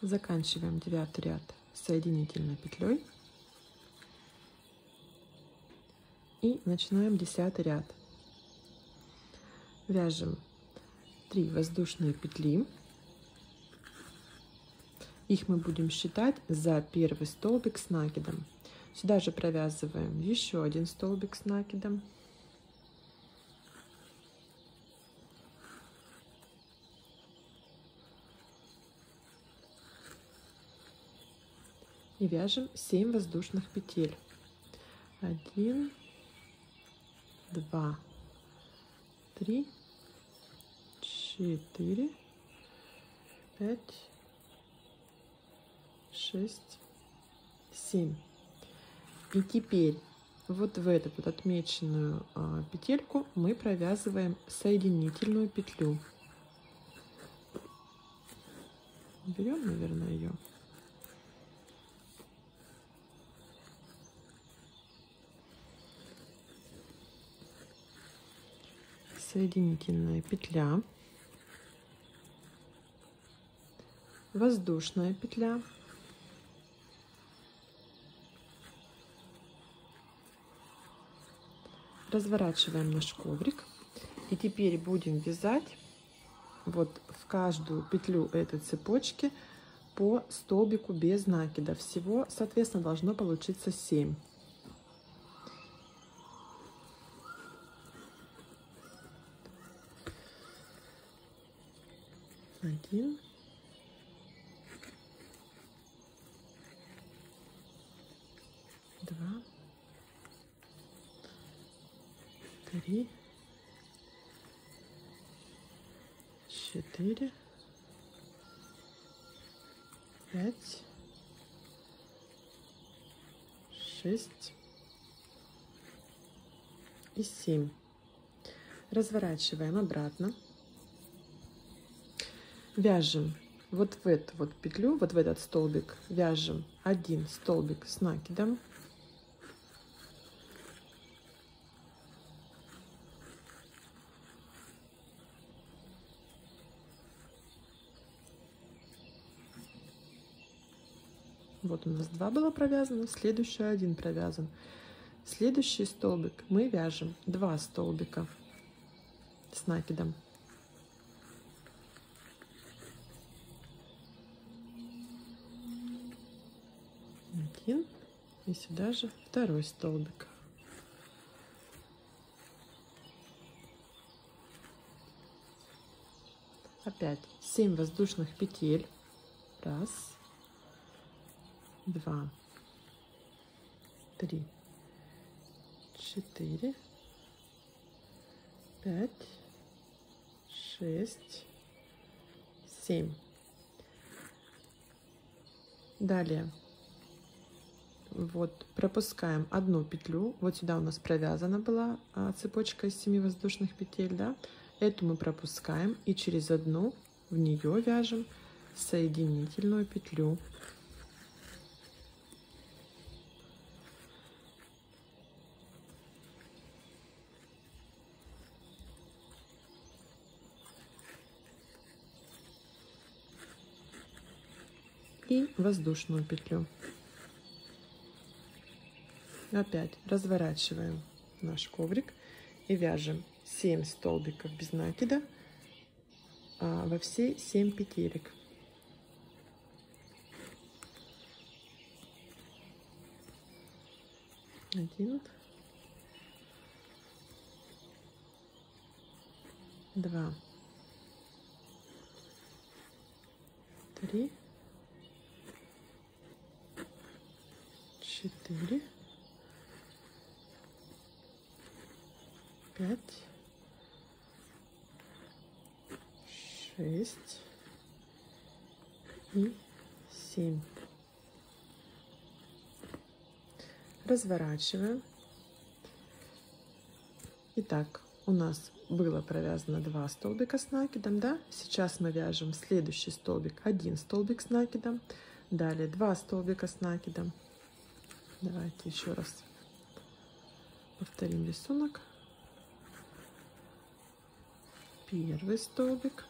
Заканчиваем девятый ряд соединительной петлей. И начинаем десятый ряд. Вяжем 3 воздушные петли. Их мы будем считать за первый столбик с накидом. Сюда же провязываем еще один столбик с накидом. И вяжем 7 воздушных петель. 1, 2, 3, 4, 5, 6, 7. И теперь вот в эту вот отмеченную а, петельку мы провязываем соединительную петлю. Берем, наверное, ее. Соединительная петля. Воздушная петля. разворачиваем наш коврик и теперь будем вязать вот в каждую петлю этой цепочки по столбику без накида всего соответственно должно получиться 7 один. Два. Три, четыре, пять, шесть. И семь. Разворачиваем обратно. Вяжем вот в эту вот петлю, вот в этот столбик, вяжем один столбик с накидом Вот у нас два было провязано, следующий один провязан. Следующий столбик мы вяжем два столбика с накидом. Один и сюда же второй столбик. Опять 7 воздушных петель. Раз, два, три, четыре, пять, шесть, семь. Далее вот пропускаем одну петлю. Вот сюда у нас провязана была а, цепочка из 7 воздушных петель да? Эту мы пропускаем и через одну в нее вяжем соединительную петлю. И воздушную петлю. Опять разворачиваем наш коврик и вяжем 7 столбиков без накида а, во все 7 петелек. Один, два, три, четыре, пять, шесть и семь. Разворачиваем. Итак, у нас было провязано два столбика с накидом, да? Сейчас мы вяжем следующий столбик, один столбик с накидом, далее два столбика с накидом, Давайте еще раз повторим рисунок. Первый столбик.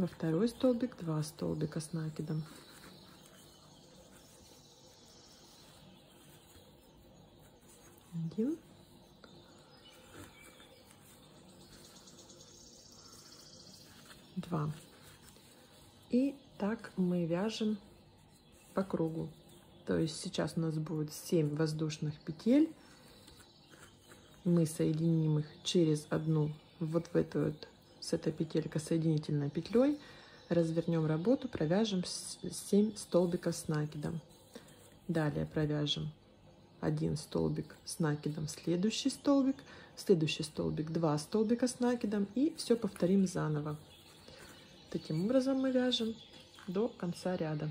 Во второй столбик 2 столбика с накидом. Один. Два. И так мы вяжем по кругу. То есть сейчас у нас будет 7 воздушных петель. Мы соединим их через одну вот в эту вот с этой петелькой соединительной петлей. Развернем работу, провяжем 7 столбиков с накидом. Далее провяжем один столбик с накидом, следующий столбик, следующий столбик, два столбика с накидом и все повторим заново. Таким образом мы вяжем до конца ряда.